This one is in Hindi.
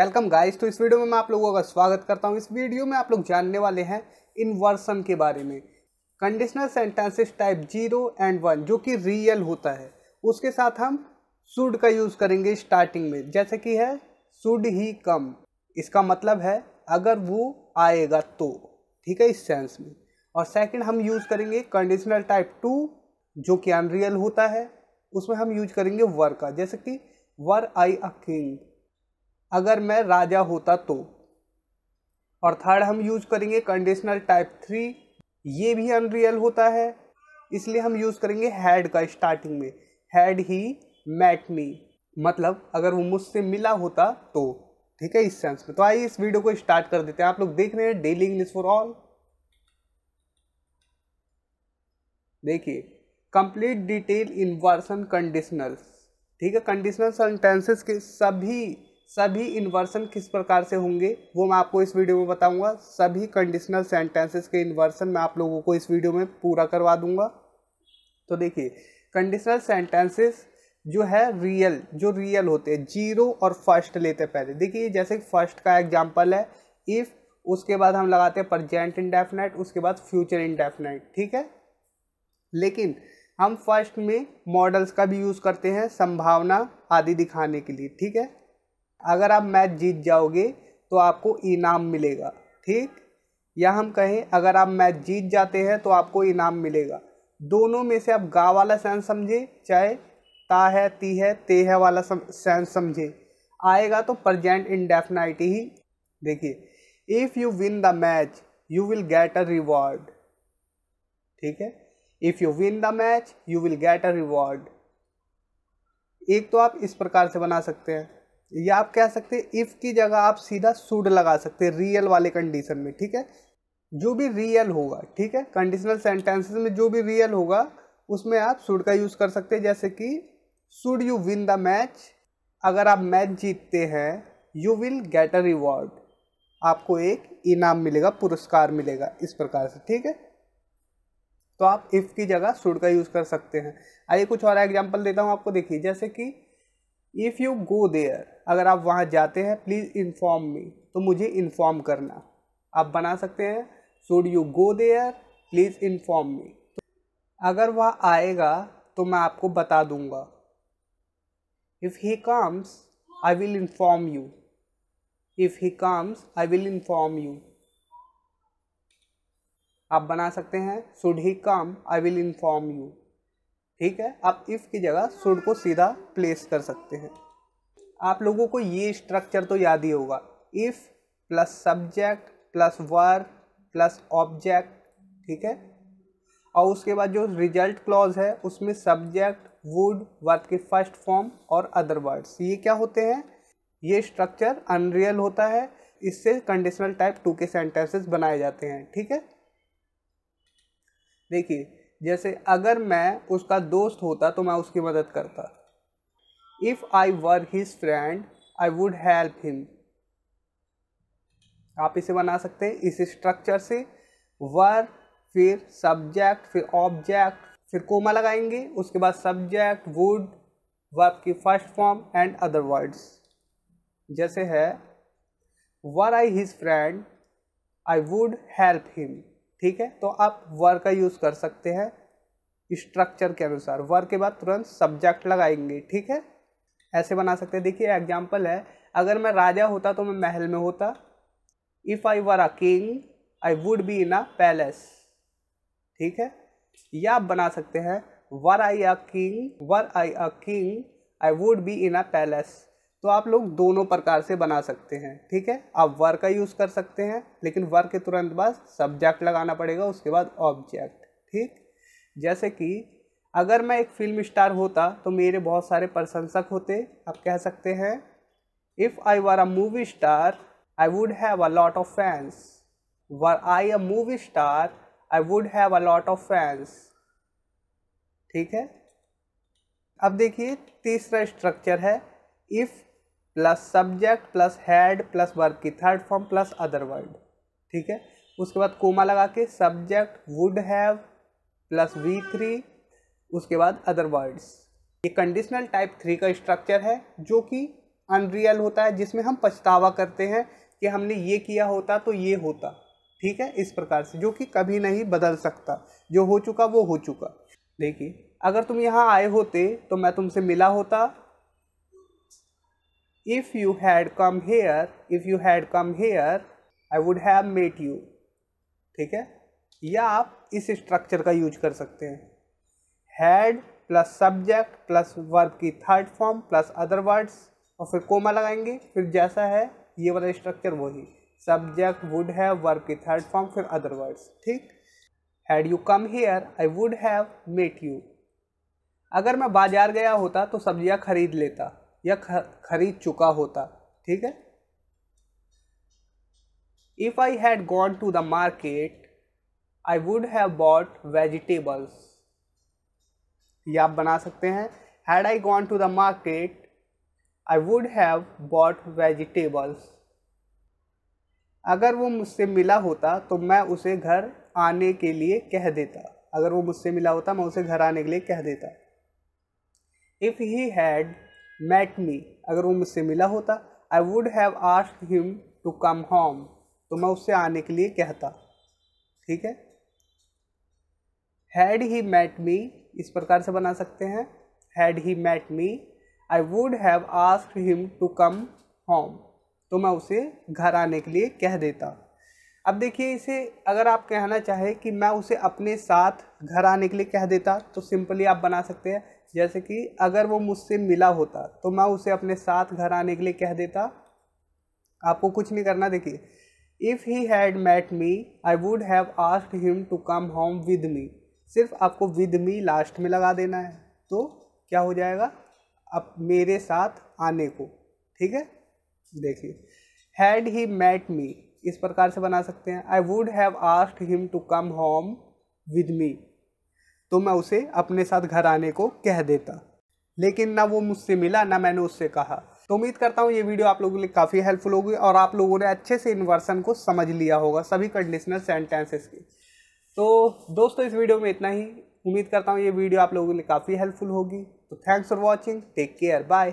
वेलकम गाइस तो इस वीडियो में मैं आप लोगों का स्वागत करता हूँ। इस वीडियो में आप लोग जानने वाले हैं इन्वर्सन के बारे में। Conditional sentences type zero and one जो कि रियल होता है। उसके साथ हम शुड का यूज़ करेंगे स्टार्टिंग में। जैसे कि है शुड ही कम। इसका मतलब है, अगर वो आएगा तो। ठीक है, इस सेंस में। और सेकंड हम यूज़ करेंगे कंडीशनल टाइप टू जो कि अनरियल होता है। उसमें हम यूज़ करेंगे वर का। जैसे कि, वर आई अ किंग अगर मैं राजा होता तो। और थर्ड हम यूज़ करेंगे कंडीशनल टाइप थ्री ये भी अनरियल होता है, इसलिए हम यूज़ करेंगे हैड का स्टार्टिंग में। हैड ही मैट मी मतलब अगर वो मुझसे मिला होता तो। ठीक है, इस सेंस में। तो आइए इस वीडियो को स्टार्ट कर देते हैं। आप लोग देख रहे हैं डेली इंग्लिश फॉर ऑल देखिए कंप्लीट डिटेल इन्वर्सन कंडीशनल्स ठीक है कंडीशनल सेंटेंसेस के सभी सभी इन्वर्सन किस प्रकार से होंगे, वो मैं आपको इस वीडियो में बताऊँगा। सभी कंडीशनल सेंटेंसेस के इन्वर्सन मैं आप लोगों को इस वीडियो में पूरा करवा दूँगा। तो देखिए कंडीशनल सेंटेंसेस जो है रियल जो रियल होते हैं ज़ीरो और फ़र्स्ट लेते पहले। देखिए जैसे फ़र्स्ट का एग्ज़ाम्पल है इफ़ उसके बाद हम लगाते हैं प्रजेंट इंडेफिनाइट उसके बाद फ्यूचर इंडेफिनाइट ठीक है? लेकिन हम फ़र्स्ट में मॉडल्स का भी यूज़ करते हैं, संभावना आदि दिखाने के लिए, ठीक है? अगर आप मैच जीत जाओगे तो आपको इनाम मिलेगा। ठीक? या हम कहें, अगर आप मैच जीत जाते हैं तो आपको इनाम मिलेगा। दोनों में से आप गा वाला सेंस समझे, चाहे ता है, ती है, ते है वाला सेंस समझे। आएगा तो प्रजेंट इंडेफिनाइट ही। देखिए if you win the match you will get a reward ठीक है? If you win the match you will get a reward एक तो आप इस प्रकार से बना सकते हैं। या आप कह सकते हैं इफ़ की जगह आप सीधा सुड लगा सकते हैं रियल वाले कंडीशन में, ठीक है? जो भी रियल होगा, ठीक है? कंडीशनल सेंटेंसेस में जो भी रियल होगा, उसमें आप सुड का यूज़ कर सकते हैं। जैसे कि should you win the match अगर आप मैच जीतते हैं you will get a reward आपको एक इनाम मिलेगा, पुरस्कार मिलेगा, इस प्रकार से, ठीक है? तो आप इफ़ की जगह सुड का यूज़ कर सकते हैं। आइए कुछ और एग्जांपल देता हूँ आपको। देखिए, जैसे कि इफ़ यू गो देयर अगर आप वहाँ जाते हैं प्लीज़ इन्फॉर्म मी तो मुझे इन्फॉर्म करना। आप बना सकते हैं should you go there please inform me अगर वह आएगा तो मैं आपको बता दूँगा। If he comes I will inform you if he comes I will inform you आप बना सकते हैं should he come I will inform you ठीक है? आप इफ़ की जगह शुड को सीधा प्लेस कर सकते हैं। आप लोगों को ये स्ट्रक्चर तो याद ही होगा। If plus subject plus verb plus object ठीक है? और उसके बाद जो रिज़ल्ट क्लॉज है, उसमें सब्जेक्ट वुड वर्ब की फ़र्स्ट फॉर्म और अदर वर्ड्स ये क्या होते हैं? ये स्ट्रक्चर अनरियल होता है। इससे कंडीशनल टाइप टू के सेंटेंसेस बनाए जाते हैं, ठीक है? देखिए जैसे अगर मैं उसका दोस्त होता तो मैं उसकी मदद करता। If I were his friend I would help him आप इसे बना सकते हैं, इस स्ट्रक्चर से। वर फिर सब्जेक्ट फिर ऑब्जेक्ट फिर कोमा लगाएँगे। उसके बाद सब्जेक्ट वुड वर्ब की first form and other words जैसे है were I his friend I would help him ठीक है? तो आप वर का यूज़ कर सकते हैं स्ट्रक्चर के अनुसार। वर के बाद तुरंत सब्जेक्ट लगाएँगे, ठीक है? ऐसे बना सकते हैं। देखिए एग्ज़ाम्पल है, अगर मैं राजा होता तो मैं महल में होता। If I were a king I would be in a palace ठीक है? या आप बना सकते हैं were I a king were I a king I would be in a palace तो आप लोग दोनों प्रकार से बना सकते हैं, ठीक है? आप वर का यूज़ कर सकते हैं, लेकिन वर के तुरंत बाद सब्जेक्ट लगाना पड़ेगा, उसके बाद ऑब्जेक्ट, ठीक? जैसे कि अगर मैं एक फ़िल्म स्टार होता तो मेरे बहुत सारे प्रशंसक होते, आप कह सकते हैं if I were a movie star I would have a lot of fans were I a movie star I would have a lot of fans ठीक है? अब देखिए, तीसरा स्ट्रक्चर है if plus subject, plus had, plus verb की third form, plus other word ठीक है? उसके बाद कोमा लगा के subject would have, plus V three, उसके बाद अदर वर्ड्स। ये कंडीशनल टाइप थ्री का स्ट्रक्चर है, जो कि अनरियल होता है, जिसमें हम पछतावा करते हैं कि हमने ये किया होता तो ये होता। ठीक है? इस प्रकार से, जो कि कभी नहीं बदल सकता। जो हो चुका, वो हो चुका। देखिए, अगर तुम यहाँ आए होते तो मैं तुमसे मिला होता if you had come here if you had come here I would have met you ठीक है? या आप इस स्ट्रक्चर का यूज़ कर सकते हैं। Had plus subject plus verb की third form plus other words और फिर कोमा लगाएँगे, फिर जैसा है, ये वाला स्ट्रक्चर वही। सब्जेक्ट वुड हैव वर्ब की थर्ड फॉर्म फिर अदर वर्ड्स ठीक? Had you come here I would have met you अगर मैं बाज़ार गया होता तो सब्ज़ियाँ खरीद लेता। या खरीद चुका होता, ठीक है? If I had gone to the market I would have bought vegetables ये आप बना सकते हैं। Had I gone to the market I would have bought vegetables अगर वो मुझसे मिला होता तो मैं उसे घर आने के लिए कह देता। अगर वो मुझसे मिला होता, मैं उसे घर आने के लिए कह देता। If he had met me अगर वो मुझसे मिला होता I would have ask him to come home तो मैं उससे आने के लिए कहता। ठीक है? हैड ही मेट मी इस प्रकार से बना सकते हैं। Had he met me I would have ask him to come home तो मैं उसे घर आने के लिए कह देता। अब देखिए इसे, अगर आप कहना चाहें कि मैं उसे अपने साथ घर आने के लिए कह देता तो सिंपली आप बना सकते हैं। जैसे कि अगर वो मुझसे मिला होता तो मैं उसे अपने साथ घर आने के लिए कह देता। आपको कुछ नहीं करना, देखिए। If he had met me I would have asked him to come home with me सिर्फ़ आपको विद मी लास्ट में लगा देना है तो क्या हो जाएगा? अब मेरे साथ आने को, ठीक है? देखिए। हैड ही मेट मी इस प्रकार से बना सकते हैं। I would have asked him to come home with me तो मैं उसे अपने साथ घर आने को कह देता। लेकिन ना वो मुझसे मिला, ना मैंने उससे कहा। तो उम्मीद करता हूँ ये वीडियो आप लोगों के लिए काफ़ी हेल्पफुल होगी और आप लोगों ने अच्छे से इन्वर्सन को समझ लिया होगा सभी कंडीशनल सेंटेंसेस की। तो दोस्तों, इस वीडियो में इतना ही। उम्मीद करता हूँ ये वीडियो आप लोगों के लिए काफ़ी हेल्पफुल होगी। तो thanks for watching take care bye